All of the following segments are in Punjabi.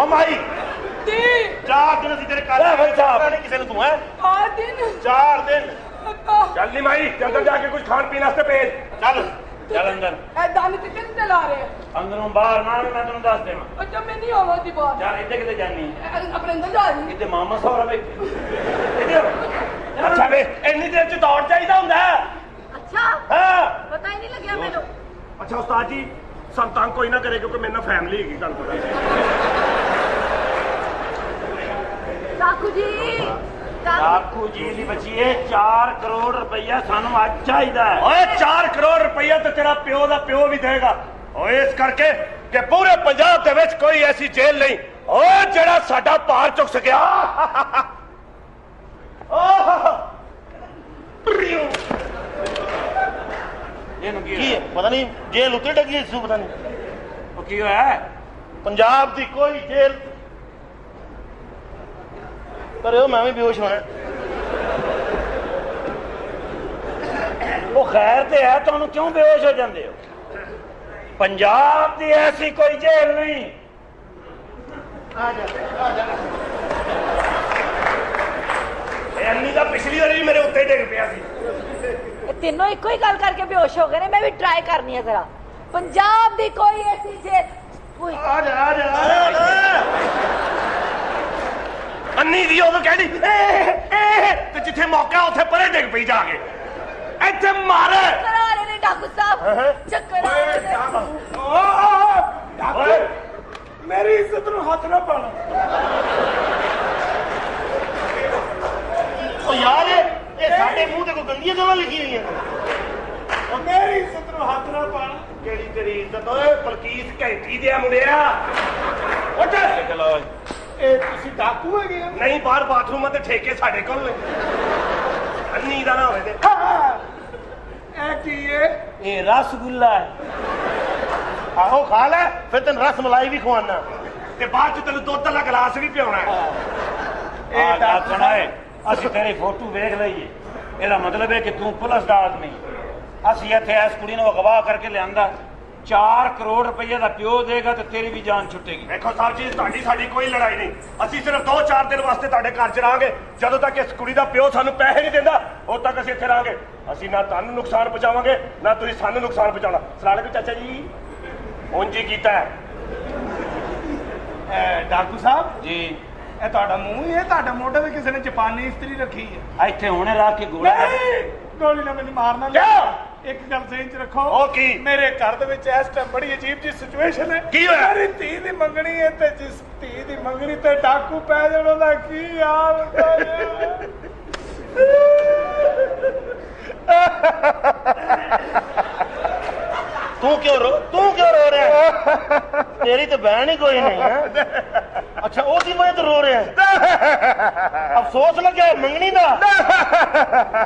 ਓ ਮਾਈ। ਤੀ ਚਾਰ ਦਿਨ ਅਸੀਂ ਤੇਰੇ ਘਰ ਲੈ ਭਾਈ ਸਾਹਿਬ। ਪਤਾ ਨਹੀਂ ਕਿਸੇ ਨੂੰ ਤੂੰ ਹੈ? ਆ ਦਿਨ। ਚਾਰ ਦਿਨ। ਅੱਕਾ। ਚੱਲ ਨਹੀਂ ਮਾਈ ਅੰਦਰ ਜਾ ਕੇ ਕੁਝ ਖਾਣ ਪੀਣ ਵਾਸਤੇ ਭੇਜ। ਚੱਲ ਚੱਲ ਅੰਦਰ। ਐਦਾਂ ਨਹੀਂ ਤੇ ਕਿੱਥੇ ਲਾ ਰਹੇ ਅੰਦਰੋਂ ਬਾਹਰ ਨਾ ਮੈਂ ਤੈਨੂੰ ਦੱਸ ਦੇਵਾਂ। ਅੱਛਾ ਮੈਂ ਨਹੀਂ ਆਵਾਂ ਦੀ ਬਾਤ ਚੱਲ ਇੱਥੇ ਕਿਤੇ ਜਾਨੀ ਆਪਣੇ ਅੰਦਰ ਜਾ ਰਹੀ ਕਿਤੇ ਮਾਮਾ ਸੌਰਾ ਬੈਠੇ। ਅੱਛਾ ਵੇ ਇੰਨੀ ਦੇਰ ਚ ਦੌੜ ਚਾਹੀਦਾ ਹੁੰਦਾ। ਅੱਛਾ। ਹਾਂ। ਪਤਾ ਹੀ ਨਹੀਂ ਲੱਗਿਆ ਮੈਨੂੰ। ਅੱਛਾ ਉਸਤਾਦ ਜੀ ਸਾਨੂੰ ਤੰਗ ਕੋਈ ਨਾ ਕਰੇ ਕਿਉਂਕਿ ਮੇਰੇ ਨਾਲ ਫੈਮਿਲੀ ਹੈਗੀ ਤੁਹਾਨੂੰ ਪਤਾ ਹੀ ਹੈ। ਕਾਕੂ ਜੀ ਆਖੂ ਜੀ ਦੀ ਬੱਚੀਏ 4 ਕਰੋੜ ਰੁਪਈਆ ਸਾਨੂੰ ਅੱਜ ਚਾਹੀਦਾ ਹੈ। ਓਏ 4 ਕਰੋੜ ਰੁਪਈਆ ਤੇ ਤੇਰਾ ਪਿਓ ਦਾ ਪਿਓ ਵੀ ਦੇਗਾ ਓਏ ਇਸ ਕਰਕੇ ਕਿ ਪੂਰੇ ਪੰਜਾਬ ਦੇ ਵਿੱਚ ਕੋਈ ਐਸੀ ਜੇਲ੍ਹ ਨਹੀਂ। ਓਏ ਜਿਹੜਾ ਸਾਡਾ ਭਾਰ ਚੁੱਕ ਸਕਿਆ। ਇਹਨੂੰ ਕੀ? ਹੈ? ਪਤਾ ਨਹੀਂ ਜੇਲ੍ਹ ਉੱਤੇ ਡੱਗੀ ਸੂ ਪਤਾ ਨਹੀਂ। ਉਹ ਕੀ ਹੋਇਆ? ਪੰਜਾਬ ਦੀ ਕੋਈ ਜੇਲ੍ਹ ਕਰਿਓ ਮੈਂ ਵੀ ਬੇਹੋਸ਼ ਹੋਣਾ। ਖੈਰ ਤੇ ਹੈ ਤੁਹਾਨੂੰ ਕਿਉਂ ਬੇਹੋਸ਼ ਹੋ ਜਾਂਦੇ ਹੋ? ਪੰਜਾਬ ਦੀ ਐਸੀ ਕੋਈ ਜੇਲ੍ਹ ਨਹੀਂ। ਇਹ ਅੰਨੀ ਦਾ ਪਿਛਲੀ ਵਾਰੀ ਵੀ ਮੇਰੇ ਉੱਤੇ ਡਿੱਗ ਪਿਆ ਸੀ। ਤਿੰਨੋਂ ਇੱਕੋ ਹੀ ਗੱਲ ਕਰਕੇ ਬੇਹੋਸ਼ ਹੋ ਗਏ ਨੇ ਮੈਂ ਵੀ ਟਰਾਈ ਕਰਨੀ ਹੈ ਜ਼ਰਾ। ਪੰਜਾਬ ਦੀ ਕੋਈ ਐਸੀ ਜੇਲ੍ਹ ਓਏ ਆ ਜਾ ਆ ਜਾ ਆ ਜਾ। ਅੰਨੀ ਦੀ ਉਦੋਂ ਕਹਿੰਦੀ ਤੇ ਜਿੱਥੇ ਮੌਕਾ ਉੱਥੇ ਪਰੇ ਡਿੱਗ ਪਈ ਜਾ ਕੇ। ਇੱਥੇ ਮਾਰ। ਚੱਕਰ ਆ ਰਹੇ ਨੇ ਡਾਕੂ। ਸਾਹਿਬ। ਚੱਕਰ ਆ ਰਹੇ ਨੇ ਓਏ ਮੇਰੀ ਇੱਜ਼ਤ ਨੂੰ ਹੱਥ ਨਾ ਪਾਣਾ ਓ ਯਾਰ ਇਹ ਸਾਡੇ ਮੂੰਹ ਤੇ ਕੋਈ ਗੰਦੀਆਂ ਗੱਲਾਂ ਲਿਖੀਆਂ ਹੋਈਆਂ ਮੇਰੀ ਇੱਜ਼ਤ ਨੂੰ ਹੱਥ ਨਾ ਪਾਣਾ ਕਿਹੜੀ ਤੇਰੀ ਇੱਜ਼ਤ? ਓਏ ਬਲਕੀਸ ਘੈਂਟੀ ਦਿਆ ਮੁੰਡਿਆ। ਉੱਠ। ਚਲੋ ਇਹ ਤੁਸੀਂ ਡਾਕੂ ਹੈਗੇ ਨਹੀਂ ਬਾਹਰ ਬਾਥਰੂਮਾਂ ਤੇ ਠੇਕੇ ਸਾਡੇ ਕੋਲ ਨੇ। ਅੰਨੀ ਦਾ ਨਾ ਹੋਵੇ ਤੇ। ਹਾਂ। ਇਹ ਕੀ ਹੈ ਇਹ ਰਸਗੁੱਲਾ ਹੈ। ਆਹੋ ਖਾ ਲੈ ਫਿਰ ਤੈਨੂੰ ਰਸ ਮਲਾਈ ਵੀ ਖਵਾਨਾ ਤੇ ਬਾਅਦ ਚ ਤੈਨੂੰ ਦੁੱਧ ਵਾਲਾ ਗਲਾਸ ਵੀ ਪਿਆਉਣਾ। ਹੈ। ਆ ਡਾਕਣਾ ਹੈ ਅਸੀਂ ਤੇਰੀ ਫੋਟੋ ਵੇਖ ਲਈਏ। ਇਹਦਾ ਮਤਲਬ ਹੈ ਕਿ ਤੂੰ ਪੁਲਿਸ ਦਾ ਆਦਮੀ। ਅਸੀਂ ਇੱਥੇ ਇਸ ਕੁੜੀ ਨੂੰ ਅਗਵਾ ਕਰਕੇ ਲਿਆਂਦਾ। 4 ਕਰੋੜ ਰੁਪਏ ਦਾ ਪਿਓ ਦੇਗਾ ਤੇ ਤੇਰੀ ਵੀ ਜਾਨ ਛੁੱਟੇਗੀ। ਵੇਖੋ ਸਾਹਿਬ ਜੀ ਤੁਹਾਡੀ ਸਾਡੀ ਕੋਈ ਲੜਾਈ ਨਹੀਂ। ਅਸੀਂ ਸਿਰਫ 2-4 ਦਿਨ ਵਾਸਤੇ ਤੁਹਾਡੇ ਘਰ 'ਚ ਰਹਾਂਗੇ। ਜਦੋਂ ਤੱਕ ਇਸ ਕੁੜੀ ਦਾ ਪਿਓ ਸਾਨੂੰ ਪੈਸੇ ਨਹੀਂ ਦਿੰਦਾ ਉਦੋਂ ਤੱਕ ਅਸੀਂ ਇੱਥੇ ਰਹਾਂਗੇ। ਅਸੀਂ ਨਾ ਤੁਹਾਨੂੰ ਨੁਕਸਾਨ ਪਹੁੰਚਾਵਾਂਗੇ ਨਾ ਤੁਸੀਂ ਸਾਨੂੰ ਨੁਕਸਾਨ ਪਹੁੰਚਾਉਣਾ। ਸਲਾਲੇ ਵੀ ਚਾਚਾ ਜੀ। ਉਂਝ ਹੀ ਕੀਤਾ ਹੈ। ਡਾਕੂ ਸਾਹਿਬ? ਜੀ। ਇਹ ਤੁਹਾਡਾ ਮੂੰਹ ਹੀ ਹੈ ਤੁਹਾਡੇ ਮੋਢੇ ਤੇ ਕਿਸੇ ਨੇ ਜਾਪਾਨੀ ਇਸਤਰੀ ਰੱਖੀ ਹੈ। ਇੱਥੇ ਹੁਣੇ ਰੱਖ ਕੇ ਗੋਲਾ ਨਹੀਂ! ਗੋਲੀ ਨਾਲ ਮੈਨੂੰ ਮਾਰਨਾ ਕਿਉਂ? ਇੱਕ ਗੱਲ ਸਹੀ ਚ ਰੱਖੋ ਉਹ ਕੀ? ਮੇਰੇ ਘਰ ਦੇ ਵਿੱਚ ਇਸ ਟਾਈਮ ਬੜੀ ਅਜੀਬ ਜੀ ਸਿਚੁਏਸ਼ਨ ਹੈ ਕੀ ਹੋਇਆ? ਮੇਰੀ ਧੀ ਦੀ ਮੰਗਣੀ ਹੈ ਤੇ ਜਿਸ ਧੀ ਦੀ ਮੰਗਣੀ ਤੇ ਡਾਕੂ ਪੈ ਜਾਣ ਉਹਦਾ ਕੀ ਹਾਲ ਹੋਇਆ ਤੂੰ ਕਿਉਂ ਰੋ ਤੂੰ ਕਿਉਂ ਰੋ ਰਿਹਾ ਹੈ? ਤੇਰੀ ਤਾਂ ਬਹਿਣ ਹੀ ਕੋਈ ਨਹੀਂ ਹੈ ਅੱਛਾ ਉਹਦੀ ਵਜ੍ਹਾ ਤੋਂ ਰੋ ਰਿਹਾ। ਹੈ? ਅਫਸੋਸ ਲੱਗਿਆ ਮੰਗਣੀ ਦਾ।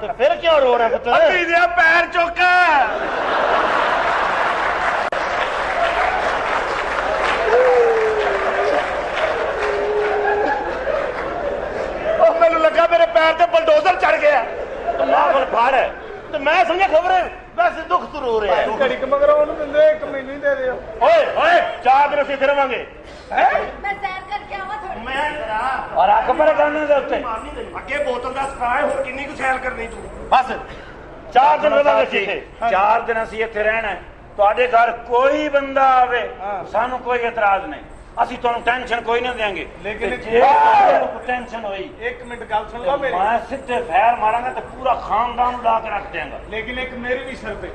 ਤੇ ਫਿਰ ਕਿਉਂ ਰੋ ਰਿਹਾ ਪੁੱਤ? ਅੱਧੀ ਦੇ ਪੈਰ ਚੁੱਕ। ਉਹ ਮੈਨੂੰ ਲੱਗਾ ਮੇਰੇ ਪੈਰ ਤੇ ਬਲਡੋਜ਼ਰ ਚੜ ਗਿਆ। ਮੈਂ ਫਿਰ ਫੜ। ਤੇ ਮੈਂ ਸਮਝਿਆ ਖਬਰ ਵੈਸੇ ਦੁੱਖ ਤੋਂ ਰੋ ਰਿਹਾ ਹੈ। ਘੜੀ ਕ ਮਗਰ ਉਹਨੂੰ ਦਿੰਦੇ ਇੱਕ ਮਹੀਨੇ ਹੀ ਦੇ ਦਿਓ। ਓਏ ਓਏ ਚਾਰ ਦਿਨ ਅਸੀਂ ਇੱਥੇ ਰਵਾਂਗੇ ਹੈ? ਮੈਂ ਸੈਰ ਕਰਕੇ ਆਵਾਂ ਥੋੜੀ ਮੈਂ ਕਰਾ। ਔਰ ਅੱਖ ਪਰ ਕਰਨੇ ਦੇ ਉੱਤੇ। ਅੱਗੇ ਬੋਤਲ ਦਾ ਸਫਾਇ ਹੋਰ ਕਿੰਨੀ ਕੁ ਸੈਲ ਕਰਨੀ ਤੂੰ? ਬਸ ਚਾਰ ਦਿਨ ਰਵਾਂਗੇ ਅਸੀਂ ਇੱਥੇ। ਚਾਰ ਦਿਨ ਅਸੀਂ ਇੱਥੇ ਰਹਿਣਾ ਹੈ। ਤੁਹਾਡੇ ਘਰ ਕੋਈ ਬੰਦਾ ਆਵੇ। ਸਾਨੂੰ ਕੋਈ ਇਤਰਾਜ਼ ਨਹੀਂ। ਅਸੀਂ ਤੁਹਾਨੂੰ ਟੈਨਸ਼ਨ ਕੋਈ ਨਹੀਂ ਦੇਵਾਂਗੇ ਲੇਕਿਨ ਤੇ ਜੇ ਤੁਹਾਨੂੰ ਟੈਨਸ਼ਨ ਹੋਈ ਇੱਕ ਮਿੰਟ ਗੱਲ ਸੁਣ ਲਓ ਤੇ ਮੇਰੀ। ਮੈਂ ਸਿੱਧੇ ਫੈਰ ਮਾਰਾਂਗਾ ਤੇ ਪੂਰਾ ਖਾਨਦਾਨ ਲਾ ਕੇ ਰੱਖ ਦਿਆਂਗਾ। ਲੇਕਿਨ ਇੱਕ ਮੇਰੀ ਵੀ ਸ਼ਰਤ ਹੈ।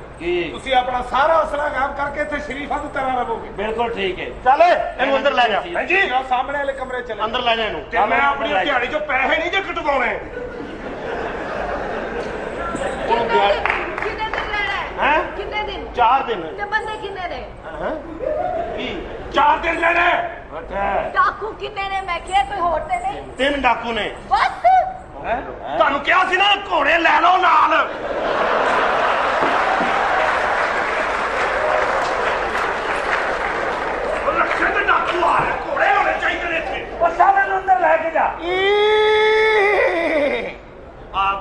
ਤੁਸੀਂ ਆਪਣਾ ਸਾਰਾ ਅਸਲਾ ਗਾਇਬ ਕਰਕੇ ਇੱਥੇ ਸ਼ਰੀਫਾਂ ਦੀ ਤਰ੍ਹਾਂ ਰਹੋਗੇ। ਬਿਲਕੁਲ ਠੀਕ ਹੈ। ਚੱਲ ਇਹਨੂੰ ਅੰਦਰ ਲੈ ਜਾ। ਹਾਂਜੀ। ਸਾਹਮਣੇ ਵਾਲੇ ਕਮਰੇ ਚਲੇ ਅੰਦਰ ਲੈ ਜਾ ਇਹਨੂੰ। ਤੇ ਮੈਂ ਆਪਣੀ। ਦਿਹਾੜੀ ਚੋਂ ਪੈਸੇ ਨਹੀਂ ਜੇ ਕਟਵਾਉਣੇ। ਕਿੰਨੇ ਦਿਨ ਕਿੰਨੇ ਦਿਨ ਰਹਿਣਾ ਹੈ? ਹੈਂ? ਕਿੰਨੇ ਦਿਨ ਚਾਰ ਦਿਨ। ਤੇ ਬੰਦੇ ਕਿੰਨੇ ਨੇ? ਹੈਂ? ਕੀ? ਚਾਰ ਦਿਨ ਲੈਣੇ ਅੱਛਾ ਡਾਕੂ ਕਿੰਨੇ ਨੇ? ਮੈਂ ਕਿਹਾ ਕੋਈ ਹੋਰ ਤੇ ਨਹੀਂ ਤਿੰਨ ਡਾਕੂ ਨੇ। ਬਸ। ਤੁਹਾਨੂੰ ਕਿਹਾ ਸੀ ਨਾ ਘੋੜੇ ਲੈ ਲਓ ਨਾਲ ਉਹ ਰੱਖੇ ਤੇ ਡਾਕੂ ਆ ਰਿਹਾ ਘੋੜੇ ਹੋਣੇ ਚਾਹੀਦੇ ਨੇ ਇੱਥੇ ਉਹ ਸਾਰਿਆਂ ਨੂੰ ਅੰਦਰ ਲੈ ਕੇ ਜਾ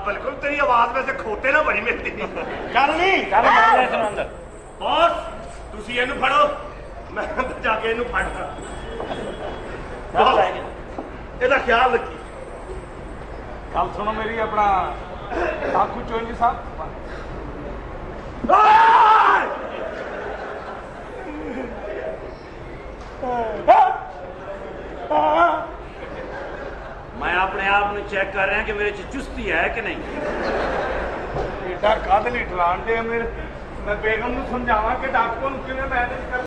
ਬਿਲਕੁਲ ਤੇਰੀ ਆਵਾਜ਼ ਵੈਸੇ ਖੋਤੇ ਨਾਲ ਬੜੀ ਮਿਲਦੀ ਚੱਲ ਨਹੀਂ ਚੱਲ ਲੈ ਲੈ ਇਸ ਨੂੰ ਅੰਦਰ। ਬੌਸ ਤੁਸੀਂ ਇਹਨੂੰ ਫੜੋ। ਮੈਂ ਅੰਦਰ ਜਾ ਕੇ ਇਹਨੂੰ ਫੜਦਾ। ਖਿਆਲ ਰੱਖੀ। ਗੱਲ ਸੁਣੋ ਮੇਰੀ ਆਪਣਾ ਡਾਕੂ ਚੋਂਜੀ ਸਾਹਿਬ ਮੈਂ ਆਪਣੇ ਆਪ ਨੂੰ ਚੈੱਕ ਕਰ ਰਿਹਾ ਕਿ ਮੇਰੇ ਚ ਚੁਸਤੀ ਹੈ ਕਿ ਨਹੀਂ। ਏਡਾ ਕਾਹਦੇ ਲਈ ਡਰਾਣ ਦੇ ਮੇਰੇ। ਮੈਂ ਬੇਗਮ ਨੂੰ ਸਮਝਾਵਾਂ ਕਿ ਡਾਕਟਰ ਨੂੰ ਕਿਵੇਂ ਮੈਨੇਜ ਕਰ